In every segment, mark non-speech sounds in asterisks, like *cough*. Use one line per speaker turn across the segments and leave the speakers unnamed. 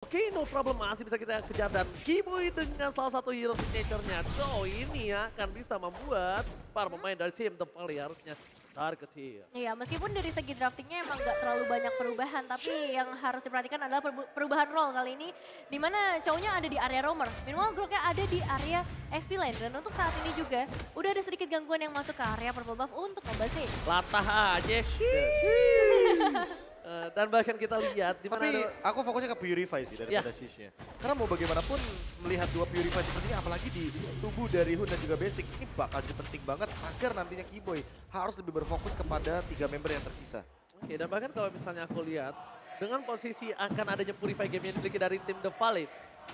Oke, no problem masih bisa kita kejar dan Kiboy dengan salah satu hero signature-nya. So, ini akan bisa membuat para pemain dari tim The Valley harusnya target here.
Iya, meskipun dari segi draftingnya emang nggak terlalu banyak perubahan, tapi yang harus diperhatikan adalah perubahan role kali ini, di mana cowoknya ada di area roamer, meanwhile Groknya ada di area XP lane, dan untuk saat ini juga udah ada sedikit gangguan yang masuk ke area purple buff untuk ngebasin.
Latah aja. *laughs* Uh, dan bahkan kita lihat di mana
Tapi
ada...
aku fokusnya ke Purify sih daripada
Ya.
Sisnya. Karena mau bagaimanapun melihat dua Purify seperti ini apalagi di tubuh dari Hun dan juga Basic ini bakal jadi penting banget agar nantinya Keyboy harus lebih berfokus kepada tiga member yang tersisa.
Oke, dan bahkan kalau misalnya aku lihat dengan posisi akan adanya Purify game yang dimiliki dari tim The Valley,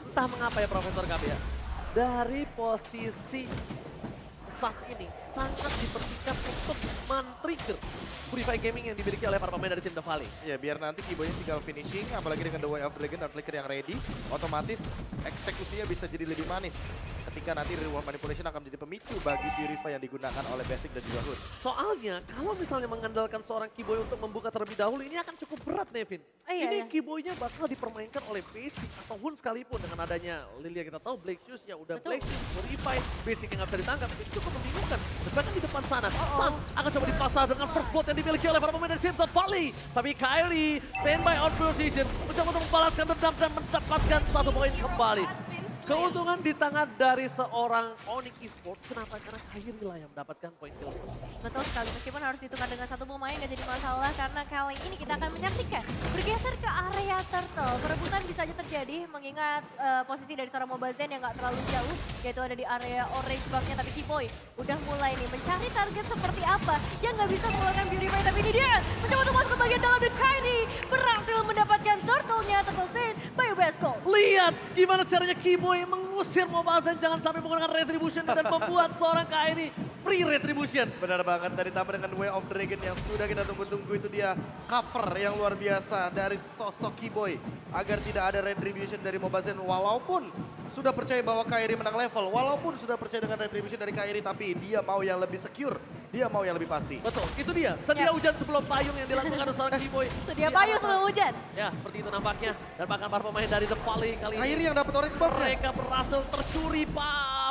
entah mengapa ya Profesor KB ya, dari posisi Suns ini sangat dipertikan untuk men-trigger Purify Gaming yang dimiliki oleh para pemain dari tim The Valley.
Ya biar nanti Keyboy tinggal finishing apalagi dengan The Way of Dragon dan Flicker yang ready, otomatis eksekusinya bisa jadi lebih manis. Ketika nanti reward manipulation akan menjadi pemicu bagi Purify yang digunakan oleh Basic dan juga Hun.
Soalnya kalau misalnya mengandalkan seorang Kiboy untuk membuka terlebih dahulu ini akan cukup berat Nevin.
Oh, iya,
ini
iya.
Kiboynya bakal dipermainkan oleh Basic atau Hun sekalipun dengan adanya Lilia kita tahu Black Shoes ya udah
Betul.
Black Shoes, Purify, Basic yang nggak bisa ditangkap itu cukup membingungkan. Bahkan di depan sana,
Oh-oh.
Suns akan coba dipasang dengan first blood yang dimiliki oleh para pemain dari tim The Valley. Tapi Kyrie standby on position mencoba untuk membalaskan dendam dan mendapatkan satu poin kembali. Keuntungan di tangan dari seorang Onyx Esports. Kenapa? Karena Kyrie lah yang mendapatkan poin kill.
Betul sekali, meskipun harus ditukar dengan satu pemain gak jadi masalah karena kali ini kita akan menyaksikan bergeser ke area turtle. Perebutan bisa aja terjadi mengingat eh, posisi dari seorang Mobazen yang gak terlalu jauh yaitu ada di area orange buffnya tapi Kiboy udah mulai nih mencari target seperti apa yang gak bisa mengeluarkan Purify tapi ini dia mencoba untuk masuk ke bagian dalam dan Kyrie berhasil mendapatkan
Lihat gimana caranya Kiboy mengusir Mobazen jangan sampai menggunakan retribution dan *laughs* membuat seorang Kyrie free retribution.
Benar banget, dan ditambah dengan Way of Dragon yang sudah kita tunggu-tunggu itu dia cover yang luar biasa dari sosok Keyboy. Agar tidak ada retribution dari Mobazen walaupun sudah percaya bahwa Kairi menang level. Walaupun sudah percaya dengan retribution dari Kairi tapi dia mau yang lebih secure. Dia mau yang lebih pasti.
Betul, itu dia. Sedia
Ya.
hujan sebelum payung yang dilakukan oleh seorang Kiboy. *laughs*
Sedia payung sebelum hujan.
Ya, seperti itu nampaknya. Dan bahkan para pemain dari The Valley kali ini.
Kairi yang dapat orange buff
Mereka berhasil tercuri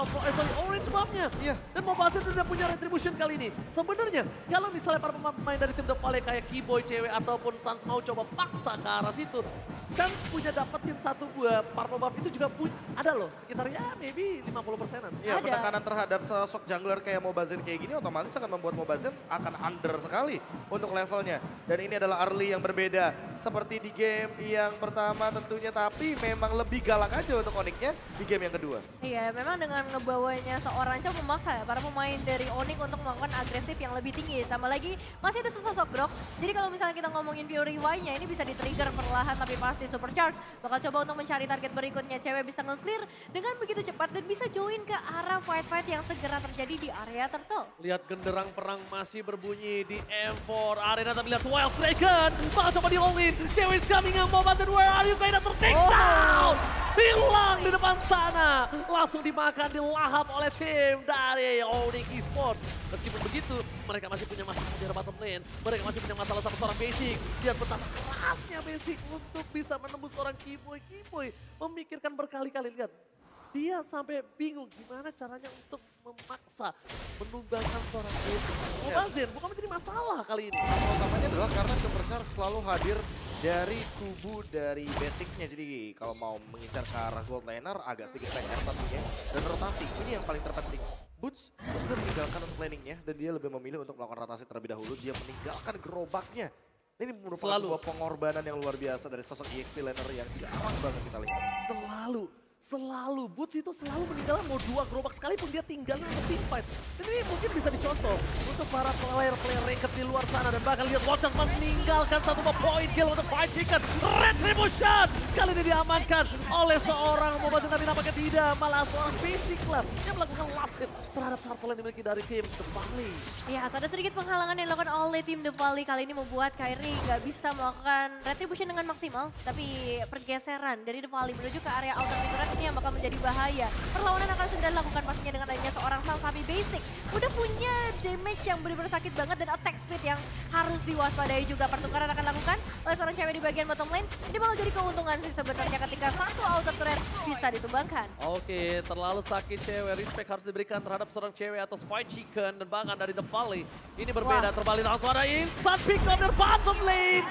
pal, eh, sorry, orange buff-nya.
Iya.
Dan Mobazen sudah punya retribution kali ini. Sebenarnya kalau misalnya para pemain dari tim The Valley kayak Kiboy, cewek ataupun Suns mau coba paksa ke arah situ. Dan punya dapetin satu buah purple buff itu juga punya, ada loh sekitar ya maybe 50 persenan.
Ya,
Ada.
penekanan terhadap sosok jungler kayak Mobazen kayak gini otomatis akan membuat Mobazen akan under sekali untuk levelnya. Dan ini adalah early yang berbeda. Seperti di game yang pertama tentunya, tapi memang lebih galak aja untuk Onyx-nya di game yang kedua.
Iya, memang dengan ngebawanya seorang cowok memaksa ya para pemain dari Onyx untuk melakukan agresif yang lebih tinggi. Tambah lagi masih ada sesosok Grok. Jadi kalau misalnya kita ngomongin Fury Y-nya ini bisa di-trigger perlahan tapi pasti supercharge. Bakal coba untuk mencari target berikutnya. Cewek bisa nge-clear dengan begitu cepat dan bisa join ke arah fight-fight yang segera terjadi di area turtle.
Lihat genderang perang masih berbunyi di M4 Arena tapi lihat Wild Dragon bakal coba di all in. Cewek is coming out Mobazen where are you Kaida tertake
Oh.
down. Hilang di depan sana. Langsung dimakan dilahap oleh tim dari Onyx Esports. Meskipun begitu mereka masih punya masalah di bottom lane. Mereka masih punya masalah sama seorang Basic. Lihat betapa kerasnya Basic untuk bisa menembus seorang Kiboy. Kiboy memikirkan berkali-kali lihat dia sampai bingung gimana caranya untuk memaksa menumbangkan seorang basic. Mobazen bukan menjadi masalah kali ini.
Masalah utamanya adalah karena Superstar selalu hadir dari tubuh dari basicnya. Jadi kalau mau mengincar ke arah gold laner agak sedikit PR tentunya. Dan rotasi, ini yang paling terpenting. Boots sudah meninggalkan planningnya dan dia lebih memilih untuk melakukan rotasi terlebih dahulu. Dia meninggalkan gerobaknya. Ini merupakan
Selalu.
sebuah pengorbanan yang luar biasa dari sosok EXP laner yang jarang banget kita lihat.
Selalu, selalu. Boots itu selalu meninggalkan mau dua gerobak sekalipun dia tinggalin untuk team fight. Dan ini mungkin bisa dicontoh untuk para player-player ranked di luar sana. Dan bahkan lihat Watson meninggalkan satu point kill untuk fight chicken. Retribution! Kali ini diamankan oleh seorang Mobazen tapi nampaknya tidak. Malah seorang basic club yang melakukan last hit terhadap turtle yang dimiliki dari tim The Valley.
Ya, ada sedikit penghalangan yang dilakukan oleh tim The Valley kali ini membuat Kyrie nggak bisa melakukan retribution dengan maksimal. Tapi pergeseran dari The Valley menuju ke area outer mid ini yang bakal menjadi bahaya. Perlawanan akan segera dilakukan pastinya dengan adanya seorang Sal tapi basic. Udah punya damage yang benar-benar sakit banget dan attack speed yang harus diwaspadai juga. Pertukaran akan dilakukan oleh seorang cewek di bagian bottom lane. Ini bakal jadi keuntungan sih sebenarnya ketika satu outer turret bisa ditumbangkan.
Oke, terlalu sakit cewek. Respect harus diberikan terhadap seorang cewek atau Spy Chicken dan bahkan dari The Valley. Ini berbeda, terbalik langsung ada instant pick up dari bottom lane.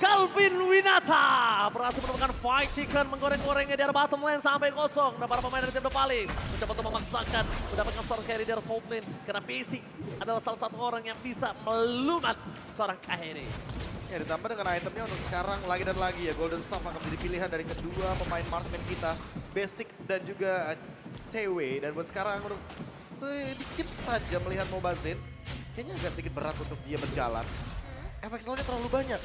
Calvin Winata berhasil menemukan Fight Chicken menggoreng-gorengnya di arah bottom lane sampai kosong. Dan para pemain dari tim The mencoba untuk memaksakan mendapatkan seorang carry dari top lane. Karena Basic adalah salah satu orang yang bisa melumat seorang carry.
Ya ditambah dengan itemnya untuk sekarang lagi dan lagi ya Golden Staff akan menjadi pilihan dari kedua pemain marksman kita Basic dan juga CW dan buat sekarang untuk sedikit saja melihat Mobile Zen kayaknya agak sedikit berat untuk dia berjalan efek slownya terlalu banyak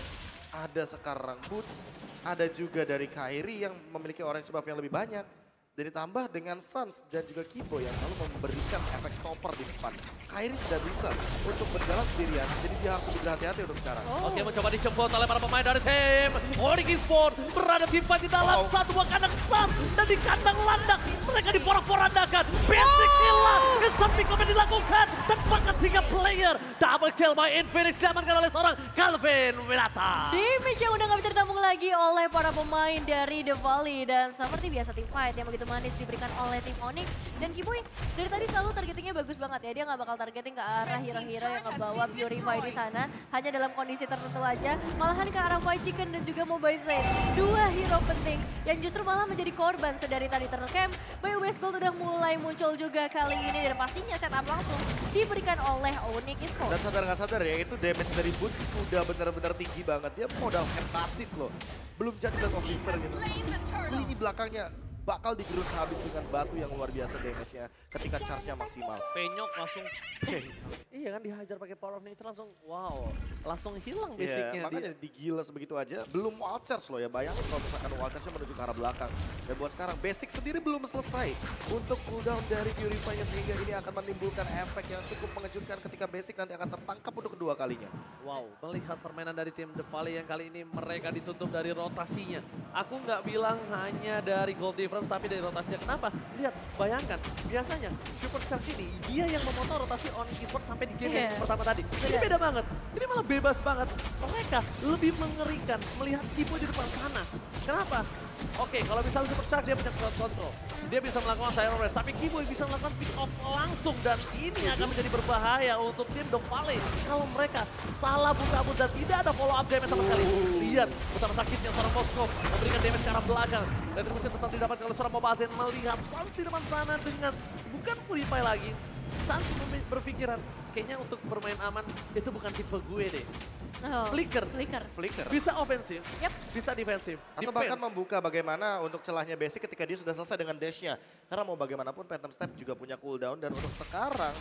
ada sekarang Boots ada juga dari Kairi yang memiliki orange buff yang lebih banyak dan ditambah dengan Suns dan juga Kibo yang selalu memberikan efek stopper di depan. Kairi tidak bisa untuk berjalan sendirian, jadi dia harus lebih berhati-hati untuk sekarang.
Oh.
Oke mencoba dijemput oleh para pemain dari tim Onyx Sport berada di fight di dalam
Wow.
satu buah kandang Sam dan di kandang landak mereka diporak-porandakan basic hilang kesan pick up yang dilakukan dan bahkan tiga player double kill by Infinix diamankan oleh seorang Calvin Winata
Damage yang udah gak bisa ditambung lagi oleh para pemain dari The Valley. Dan seperti biasa tim fight yang begitu manis diberikan oleh tim Onyx. Dan Kiboy dari tadi selalu targetingnya bagus banget ya. Dia gak bakal targeting ke arah hero-hero yang ngebawa Purify di sana. Hanya dalam kondisi tertentu aja. Malahan ke arah Fight Chicken dan juga Mobile Slate. Dua hero penting yang justru malah menjadi korban sedari tadi Turtle Camp. Bayu West Gold udah mulai muncul juga kali ini. Dan pastinya setup langsung diberikan oleh Onyx Esports.
Dan sadar nggak sadar ya, itu damage dari Boots udah bener-bener tinggi banget. Dia modal heptasis loh. Belum jadi Dark of Despair gitu. Lini belakangnya bakal digerus habis dengan batu yang luar biasa damage-nya ketika charge-nya maksimal.
penyok langsung *laughs* iya kan dihajar pakai power of nature langsung wow langsung hilang
Iya,
basicnya
makanya
dia.
digila sebegitu aja. Belum wall charge loh ya, bayangin kalau misalkan wall charge-nya menuju ke arah belakang. Dan buat sekarang, basic sendiri belum selesai untuk cooldown dari Purify-nya sehingga ini akan menimbulkan efek yang cukup mengejutkan ketika basic nanti akan tertangkap untuk kedua kalinya.
Wow, melihat permainan dari tim The Valley yang kali ini mereka ditutup dari rotasinya. Aku nggak bilang hanya dari goal difference, tapi dari rotasinya. Kenapa? Lihat, bayangkan, biasanya Super Shark ini dia yang memotong rotasi on e-sport sampai di game yang
Iya.
pertama tadi. Ini beda banget. Ini malah bebas banget. Mereka lebih mengerikan melihat Kibo di depan sana. Kenapa? Oke, kalau misalnya Super Shark dia punya crowd control. Dia bisa melakukan Siren Race, tapi Kibo bisa melakukan pick off langsung. Dan ini akan menjadi berbahaya untuk tim The Valley. Kalau mereka salah buka-buka dan tidak ada follow up damage sama sekali. Lihat betapa sakitnya seorang Moskov memberikan damage ke arah belakang. Dan terusnya tetap didapatkan oleh seorang Mobazen melihat Sans di depan sana dengan bukan Purify lagi. Sans memi- berpikiran, kayaknya untuk bermain aman itu bukan tipe gue deh.
Oh,
Flicker.
Flicker.
Flicker.
Bisa ofensif,
Yep.
bisa defensif.
Atau bahkan
Depends.
membuka bagaimana untuk celahnya basic ketika dia sudah selesai dengan dash-nya. Karena mau bagaimanapun Phantom Step juga punya cooldown dan untuk sekarang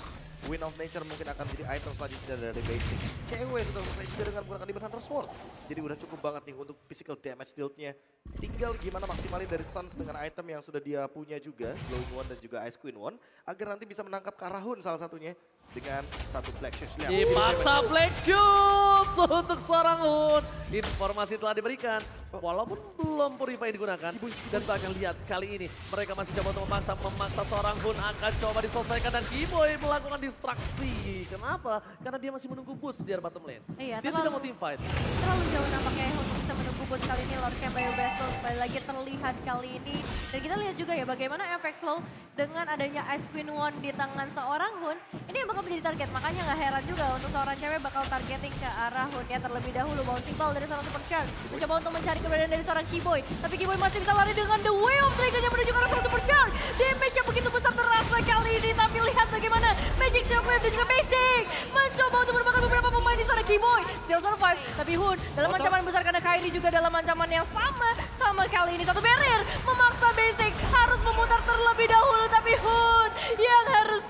Wind of Nature mungkin akan jadi item selanjutnya dari basic. Cewek sudah selesai juga dengan menggunakan Demon Hunter Sword. Jadi udah cukup banget nih untuk physical damage deal-nya. Tinggal gimana maksimalin dari Suns dengan item yang sudah dia punya juga, Glowing One dan juga Ice Queen One, agar nanti bisa menangkap Karahun salah satunya dengan satu Black Shoes.
Dipaksa Black Shoes untuk seorang Hun. Informasi telah diberikan. Walaupun belum Purify digunakan. Dan bahkan lihat kali ini mereka masih coba untuk memaksa, memaksa seorang Hun akan coba diselesaikan. Dan Kiboy melakukan distraksi. Kenapa? Karena dia masih menunggu boost di area bottom lane.
Iya,
dia
terlalu-
tidak mau team fight.
terlalu jauh nampaknya untuk bisa menunggu boost kali ini Lord Camp Battle kembali lagi terlihat kali ini dan kita lihat juga ya bagaimana efek slow dengan adanya Ice Queen One di tangan seorang Hun ini yang bakal menjadi target makanya nggak heran juga untuk seorang cewek bakal targeting ke arah Hun ya terlebih dahulu. Bouncing ball dari seorang Super Shark mencoba untuk mencari keberadaan dari seorang Keyboy. Tapi Keyboy masih bisa lari dengan the way of triggernya menuju ke arah seorang Super Shark damage yang begitu besar terasa kali ini. Tapi lihat bagaimana Magic Shockwave dan juga Basic mencoba untuk merupakan beberapa pemain di seorang Keyboy. Still survive. Tapi Hun dalam ancaman besar karena Kairi juga dalam ancaman yang sama sama kali ini. Satu barrier memaksa Basic harus memutar terlebih dahulu. Tapi Hun yang harus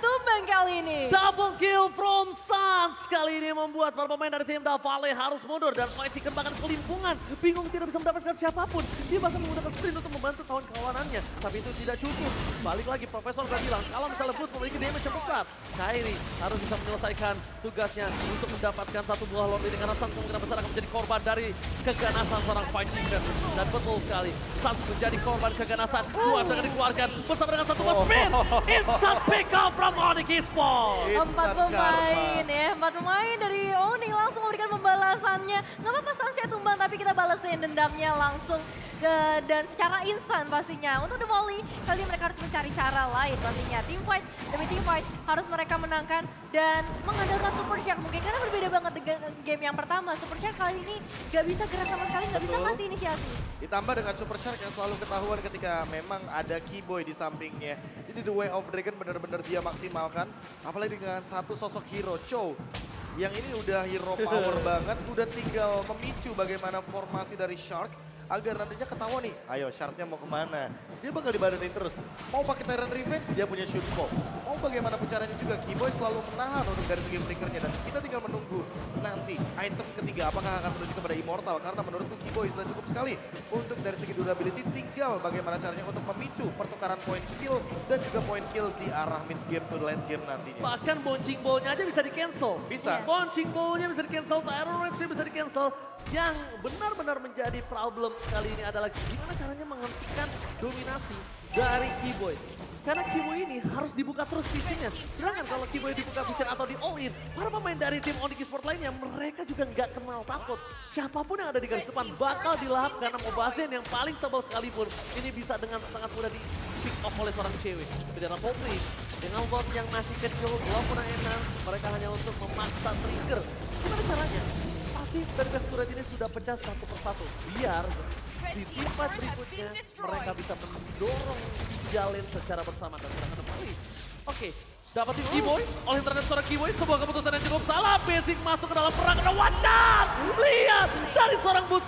kali ini
Double kill from Suns. kali ini membuat para pemain dari tim Davale harus mundur dan Fight Chicken bahkan kelimpungan. Bingung tidak bisa mendapatkan siapa pun. Dia bahkan menggunakan sprint untuk membantu kawan-kawanannya. Tapi itu tidak cukup. Balik lagi Profesor udah bilang kalau misalnya Boots memiliki damage yang besar. Kairi harus bisa menyelesaikan tugasnya untuk mendapatkan satu buah ini karena sang kemungkinan besar akan menjadi korban dari keganasan seorang Fight Chicken. Dan betul sekali, Sans menjadi korban keganasan. Dua akan dikeluarkan bersama dengan satu buah sprint. Instant pick up from
Instant
Empat pemain ya, empat pemain dari Oni langsung memberikan pembalasannya. Nggak apa-apa Sansia tumbang, tapi kita balesin dendamnya langsung ke, dan secara instan pastinya. Untuk The Volley, kali ini mereka harus mencari cara lain pastinya. Team fight demi team fight harus mereka menangkan dan mengandalkan Super Shark mungkin karena berbeda banget dengan game yang pertama. Super Shark kali ini nggak bisa gerak sama sekali, nggak bisa kasih inisiasi.
Ditambah dengan Super Shark yang selalu ketahuan ketika memang ada Keyboy di sampingnya. Jadi The Way of Dragon benar-benar dia maksimalkan. Apalagi dengan satu sosok hero, Chow. Yang ini udah hero power *laughs* banget, udah tinggal memicu bagaimana formasi dari Shark agar nantinya ketahuan nih, ayo Sharknya mau ke mana. Dia bakal dibadanin terus. Mau pakai Tyrant Revenge, dia punya shoot bomb. Mau bagaimanapun caranya juga, Keyboy selalu menahan untuk dari segi flickernya. Dan kita tinggal menunggu nanti item ketiga apakah akan menuju kepada Immortal. Karena menurutku Keyboy sudah cukup sekali untuk dari segi durability. Tinggal bagaimana caranya untuk memicu pertukaran point skill dan juga point kill di arah mid game to late game nantinya.
Bahkan bouncing ball-nya aja bisa di cancel.
Bisa.
Bouncing ball-nya bisa di cancel, Tyrant Rage bisa di cancel. Yang benar-benar menjadi problem kali ini adalah gimana caranya menghentikan dominasi dari Keyboy. Karena Keyboy ini harus dibuka terus visionnya. Sedangkan kalau Keyboy dibuka vision atau di all in, para pemain dari tim Onyx Sport lainnya mereka juga nggak kenal takut. Siapa pun yang ada di garis depan bakal dilahap karena Mobazen yang paling tebal sekalipun ini bisa dengan sangat mudah di pick off oleh seorang cewek. Beda Popri dengan bot yang masih kecil, walaupun yang enak, mereka hanya untuk memaksa trigger. Gimana caranya? Best turret ini sudah pecah satu persatu. Biar di fight berikutnya mereka bisa mendorong jalin secara bersama dan mereka kembali. Oke, dapatin Keyboy oleh internet seorang Keyboy, sebuah keputusan yang cukup salah. Basic masuk ke dalam perang, ada wajar. Lihat dari seorang.
Wah.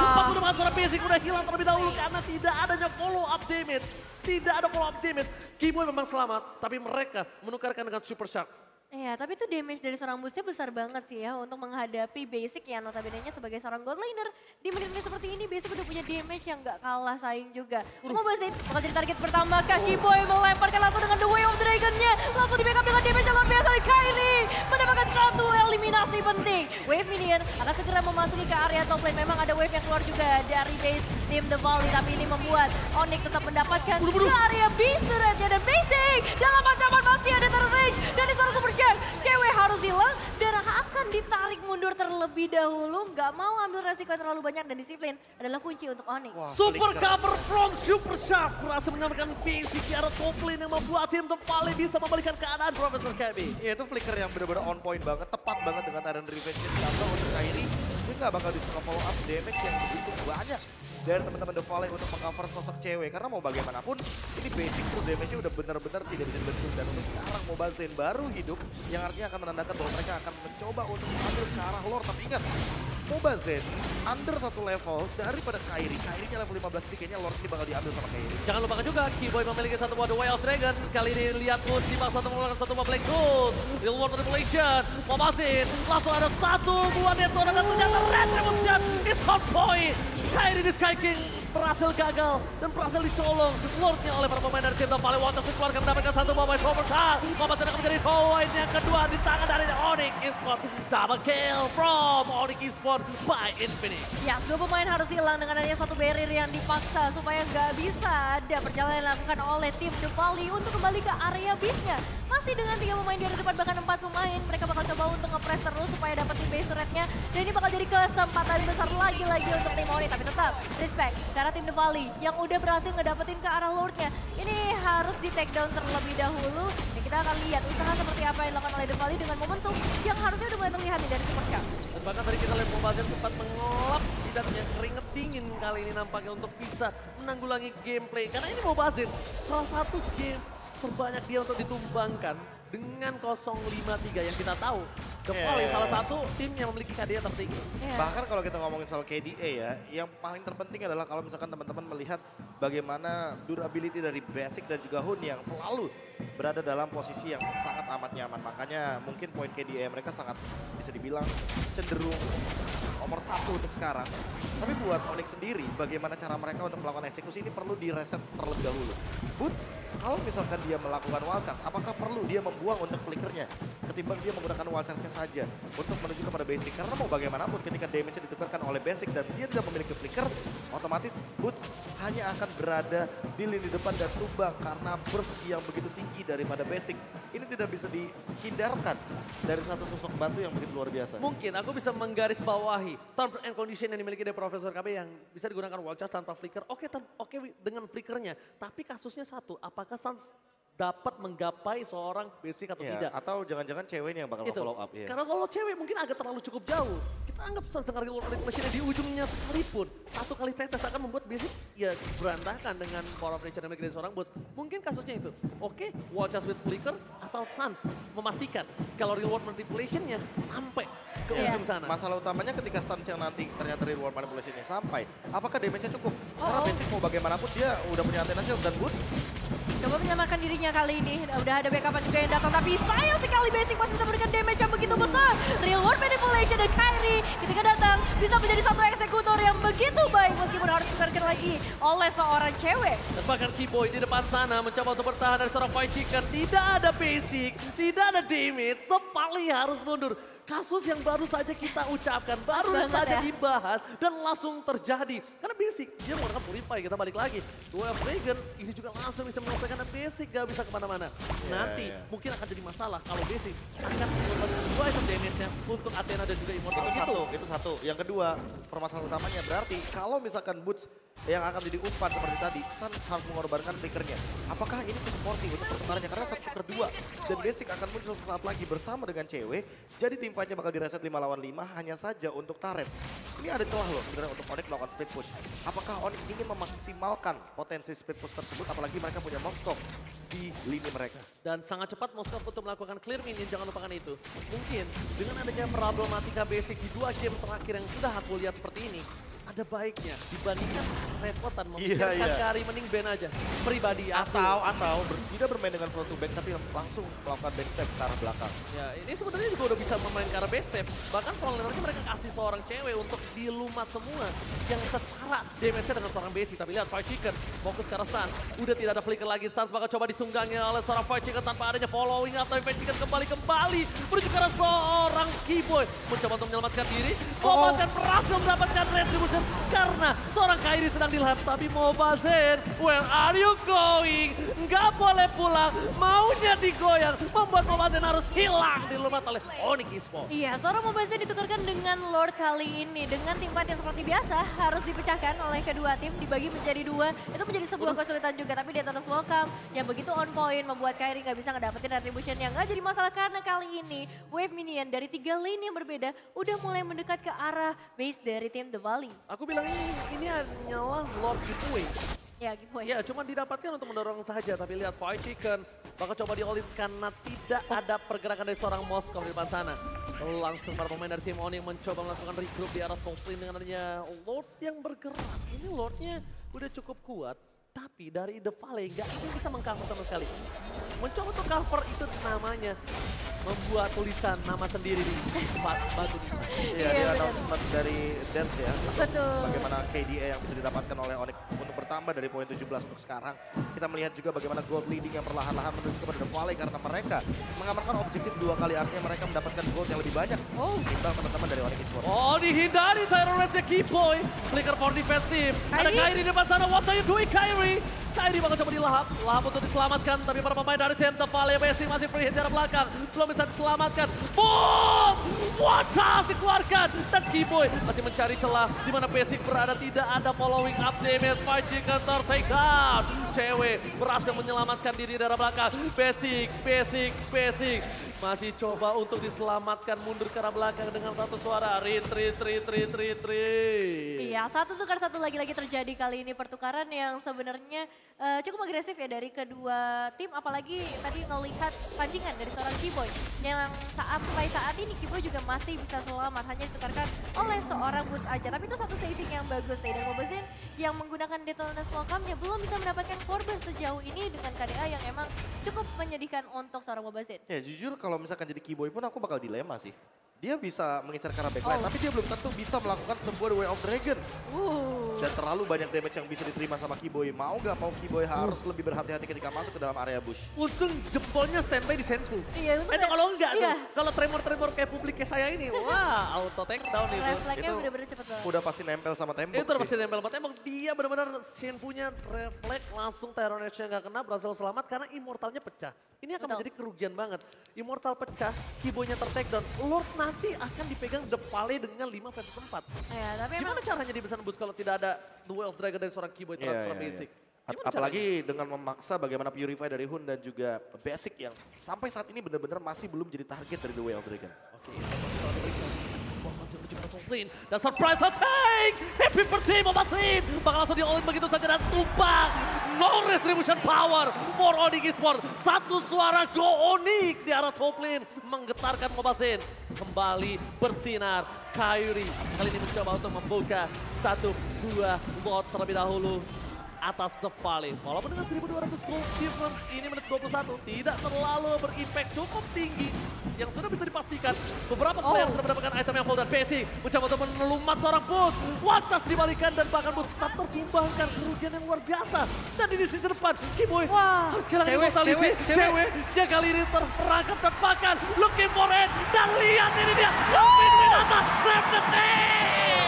Sempat menemukan seorang Basic udah hilang terlebih dahulu karena tidak adanya follow up damage. Tidak ada follow up damage. Keyboy memang selamat, tapi mereka menukarkan dengan Super Shark.
Iya, tapi itu damage dari seorang boostnya besar banget sih ya untuk menghadapi basic yang notabene-nya sebagai seorang gold laner. Di menit-menit seperti ini basic udah punya damage yang gak kalah saing juga. Mau basin, bakal jadi target pertama kaki boy melemparkan langsung dengan the way of dragonnya. Langsung di backup dengan damage yang luar biasa dari Kylie. Mendapatkan satu eliminasi penting. Wave minion akan segera memasuki ke area top lane. Memang ada wave yang keluar juga dari base tim The Volley. Tapi ini membuat Onyx tetap mendapatkan ke area base turretnya. Dan basic dalam ancaman masih ada turret range dari seorang Jack. Cewek harus hilang dan akan ditarik mundur terlebih dahulu. Nggak mau ambil resiko yang terlalu banyak dan disiplin adalah kunci untuk Onyx.
Wah,
Super cover from Super Shark berhasil menyelamatkan basic di arah top lane yang membuat tim The Valley bisa membalikan keadaan Profesor Kevin.
Iya itu flicker yang benar-benar on point banget, tepat banget dengan Tyrant Revenge ditambah untuk Kairi. Dia nggak bakal disuruh follow up damage yang begitu banyak dari teman-teman The Valley untuk mengcover sosok cewek. Karena mau bagaimanapun, ini basic tuh damage-nya udah benar-benar tidak bisa dibendung. Dan untuk sekarang Mobile Zen baru hidup, yang artinya akan menandakan bahwa mereka akan mencoba untuk mengambil ke arah lore. Tapi ingat, Mobile Zen under satu level daripada Kairi. Kairinya level 15 ini kayaknya lore ini bakal diambil sama Kairi.
Jangan lupakan juga Keyboy memiliki satu buah The Way of Dragon. Kali ini lihat pun dipaksa untuk menggunakan satu buah Black Gold. Real World Manipulation. Memasin. Langsung ada satu buah Detona dan ternyata Retribution is on point. Kairi di Sky King berhasil gagal dan berhasil dicolong Lordnya oleh para pemain dari tim The Valley Waters dikeluarkan mendapatkan satu buah main Super Shot. Memasin akan menjadi poin yang kedua di tangan dari Onyx Esports. Double kill from Onyx Esports by Infinix.
Ya, dua pemain harus hilang dengan adanya satu barrier yang dipaksa supaya nggak bisa ada perjalanan yang dilakukan oleh tim The Valley untuk kembali ke area base-nya. Masih dengan tiga pemain di depan bahkan empat pemain, mereka bakal coba untuk nge-press terus supaya dapetin base turret-nya. Dan ini bakal jadi kesempatan besar lagi-lagi untuk tim Oni. Tapi tetap, respect. Karena tim The yang udah berhasil ngedapetin ke arah Lord-nya. Ini harus di take down terlebih dahulu. Dan kita akan lihat usaha seperti apa yang dilakukan oleh The dengan momentum yang harusnya udah mulai terlihat dari Super Shark.
Dan bahkan tadi kita lihat Mobazin sempat mengelap setidaknya keringet dingin kali ini nampaknya untuk bisa menanggulangi gameplay. Karena ini Mobazin salah satu game terbanyak dia untuk ditumbangkan dengan 053 yang kita tahu. The
Yeah.
Volley salah satu tim yang memiliki KDA tertinggi.
Ya.
Bahkan kalau kita ngomongin soal KDA ya, yang paling terpenting adalah kalau misalkan teman-teman melihat bagaimana durability dari Basic dan juga Hun yang selalu berada dalam posisi yang sangat amat nyaman. Makanya mungkin poin KDA mereka sangat bisa dibilang cenderung nomor satu untuk sekarang. Tapi buat Onyx sendiri, bagaimana cara mereka untuk melakukan eksekusi ini perlu direset terlebih dahulu. Boots, kalau misalkan dia melakukan wild charge, apakah perlu dia membuang untuk flickernya? Ketimbang dia menggunakan wild charge-nya saja untuk menuju kepada basic. Karena mau bagaimanapun ketika damage-nya ditukarkan oleh basic dan dia tidak memiliki flicker, otomatis Boots hanya akan berada di lini depan dan tumbang karena burst yang begitu tinggi daripada basic. Ini tidak bisa dihindarkan dari satu sosok batu yang begitu luar biasa.
Mungkin aku bisa menggarisbawahi terms and condition yang dimiliki dari Profesor KB yang bisa digunakan wall charge tanpa flicker. Oke, tan- oke wi- dengan flickernya. Tapi kasusnya satu, apakah Suns dapat menggapai seorang basic atau
Iya,
tidak?
atau jangan-jangan cewek yang bakal
Itu.
follow up. Ya.
Karena kalau cewek mungkin agak terlalu cukup jauh. Kita anggap Suns dengan Machine di ujungnya sekalipun. Satu kali tetes akan membuat basic ya berantakan dengan power of nature yang dimiliki seorang bot. Mungkin kasusnya itu. Oke, watch us with flicker asal Suns memastikan kalau Real World Manipulation-nya sampai ke
Iya.
ujung sana.
Masalah utamanya ketika Suns yang nanti ternyata real world manipulation-nya sampai, apakah damage-nya cukup? Karena
Oh, oh.
basic mau bagaimanapun dia udah punya antena shield dan boots.
Coba menyelamatkan dirinya kali ini. Udah ada backupan juga yang datang. Tapi sayang sekali Basic masih bisa memberikan damage yang begitu besar. Real World Manipulation dan Kyrie ketika datang bisa menjadi satu eksekutor yang begitu baik. Meskipun harus ditukarkan lagi oleh seorang cewek.
Dan bahkan Keyboy di depan sana mencoba untuk bertahan dari seorang Fight Chicken. Tidak ada basic, tidak ada damage. Tepali harus mundur. Kasus yang baru saja kita ucapkan, baru saja
ya.
dibahas dan langsung terjadi. Karena basic, dia menggunakan Purify, kita balik lagi. Dua Dragon, ini juga langsung bisa menyelesaikan dan basic gak bisa ke mana-mana. Nanti
iya.
mungkin akan jadi masalah kalau basic akan mengorbankan dua item damage-nya untuk Athena dan juga Immortal.
Itu satu, itu satu. Yang kedua, permasalahan utamanya berarti kalau misalkan boots yang akan jadi umpan seperti tadi, Suns harus mengorbankan flickernya. Apakah ini cukup worthy untuk pertukarannya? Karena satu tuker dua dan basic akan muncul sesaat lagi bersama dengan cewek. Jadi tim bakal direset 5 lawan 5 hanya saja untuk Taren. Ini ada celah loh sebenarnya untuk Onyx melakukan split push. Apakah Onyx ingin memaksimalkan potensi split push tersebut? Apalagi mereka punya Moskov di lini mereka.
Dan sangat cepat Moskov untuk melakukan clear minion, jangan lupakan itu. Mungkin dengan adanya problematika basic di dua game terakhir yang sudah aku lihat seperti ini, ada baiknya dibandingkan repotan memikirkan
iya.
Kari mending ban aja. Pribadi aku.
Atau atau ber- tidak bermain dengan front to back tapi langsung melakukan backstep ke arah belakang.
Ya, ini sebenarnya juga udah bisa memainkan arah backstep. Bahkan frontlinernya mereka kasih seorang cewek untuk dilumat semua. Yang setara damage-nya dengan seorang basic. Tapi lihat Fight Chicken fokus ke arah Suns. Udah tidak ada flicker lagi. Suns bakal coba ditunggangnya oleh seorang Fight Chicken tanpa adanya following up. Tapi Fight Chicken kembali-kembali menuju ke arah seorang Keyboy. Mencoba untuk menyelamatkan diri.
Oh.
Mobazen berhasil mendapatkan retribution karena seorang Kairi sedang dilap. Tapi Mobazen, where are you going? Nggak boleh pulang. Maunya digoyang. Membuat Mobazen harus hilang dilumat oleh Onyx Esports.
Iya, seorang Mobazen ditukarkan dengan Lord kali ini. Dengan tim fight yang seperti biasa harus dipecahkan oleh kedua tim, dibagi menjadi dua. Itu menjadi sebuah kesulitan juga. Tapi Detona's Welcome yang begitu on point membuat Kyrie nggak bisa ngedapetin retribution yang nggak jadi masalah. Karena kali ini Wave Minion dari tiga lane yang berbeda udah mulai mendekat ke arah base dari tim The Valley.
Aku bilang ini, ini hanyalah Lord giveaway.
Ya, gitu
Ya, cuma didapatkan untuk mendorong saja. Tapi lihat Fight Chicken bakal coba di all karena tidak ada pergerakan dari seorang Moskov di depan sana. Langsung para pemain dari tim Oni yang mencoba melakukan regroup di arah top lane dengan adanya Lord yang bergerak. Ini Lordnya udah cukup kuat. Tapi dari The Valley nggak ada bisa mengcover sama sekali. Mencoba untuk cover itu namanya membuat tulisan nama sendiri di bat- batu.
Iya,
Iya,
dia announcement dari Dance ya.
Betul.
Bagaimana KDA yang bisa didapatkan oleh Onyx untuk bertambah dari poin 17 untuk sekarang. Kita melihat juga bagaimana gold leading yang perlahan-lahan menuju kepada The Valley karena mereka mengamankan objektif dua kali artinya mereka mendapatkan gold yang lebih banyak.
Oh.
Timbang teman-teman dari Onyx Esports.
Oh dihindari Tyron Rednya Keyboy. Flicker for defensif. Ada.
Kyrie
di depan sana. What are you doing Kyrie? Kyrie bakal coba dilahap. Lahap untuk diselamatkan. Tapi para pemain dari tim The Valley Basic masih free hit dari belakang. Belum bisa diselamatkan. Boom! Out dikeluarkan. Dan Keyboy masih mencari celah. Di mana Basic berada tidak ada following up damage. Fight Chicken take down. Cewek berhasil menyelamatkan diri dari belakang. Basic, Basic, Basic. Masih coba untuk diselamatkan mundur ke arah belakang dengan satu suara. Retreat, retreat, retreat.
Iya, satu tukar satu lagi-lagi terjadi kali ini pertukaran yang sebenarnya eh, cukup agresif ya dari kedua tim. Apalagi tadi ngelihat pancingan dari seorang Kiboy. Yang saat sampai saat ini Kiboy juga masih bisa selamat. Hanya ditukarkan oleh seorang bus aja. Tapi itu satu saving yang bagus ya. Dan Mobazin yang menggunakan Detonatus Welcome-nya belum bisa mendapatkan korban sejauh ini dengan KDA yang emang cukup menyedihkan untuk seorang Mobazin.
Ya jujur kalau misalkan jadi Keyboy pun aku bakal dilema sih. Dia bisa mengincar ke arah backline,
Oh.
tapi dia belum tentu bisa melakukan sebuah Way of Dragon.
Uh.
Dan terlalu banyak damage yang bisa diterima sama Keyboy. Mau gak mau Keyboy harus lebih berhati-hati ketika masuk ke dalam area bush.
Untung jempolnya standby di Senpu.
Iya, untuk
Itu kalau enggak
iya.
tuh, kalau tremor-tremor kayak publik kayak saya ini, wah auto take down itu.
Refleksnya
Itu
bener-bener cepet banget.
Udah pasti nempel sama tembok
Itu
sih.
pasti nempel banget. Emang dia benar-benar Shen punya refleks langsung teror Nation nggak kena, berhasil selamat karena immortalnya pecah. Ini akan
Betul.
menjadi kerugian banget. Immortal pecah, keyboardnya ter down. Lord nanti akan dipegang Depale dengan 5 versus 4.
Ya, tapi emang
Gimana caranya dia bisa nembus kalau tidak ada Duel of Dragon dari seorang keyboard
Iya,
seorang
iya,
basic?
iya.
Gimana
Ap- Apalagi dengan memaksa bagaimana Purify dari Hun dan juga Basic yang sampai saat ini benar-benar masih belum jadi target dari The Way of Dragon.
Oke, kalau top lane. Dan surprise attack! Happy birthday Team! Bakal langsung di-all begitu saja dan tumpang. No retribution power for Onyx Esports. Satu suara Go Onyx di arah top lane. Menggetarkan Scene. Kembali bersinar. Kyrie kali ini mencoba untuk membuka satu dua lot terlebih dahulu atas The Valley. Walaupun dengan 1200 gold difference ini menit 21 tidak terlalu berimpact cukup tinggi yang sudah bisa dipastikan beberapa player
Oh.
sudah mendapatkan item yang full dan PC mencoba untuk menelumat seorang boost. Wacas dibalikan dan bahkan boost tetap tertumbangkan kerugian yang luar biasa. Dan di sisi depan Kiboy
Wah.
harus kehilangan
Cewek,
immortality.
cewek, cewek.
cewek dia kali ini terperangkap dan bahkan looking for it. Dan lihat ini dia. Win-win atas save the day.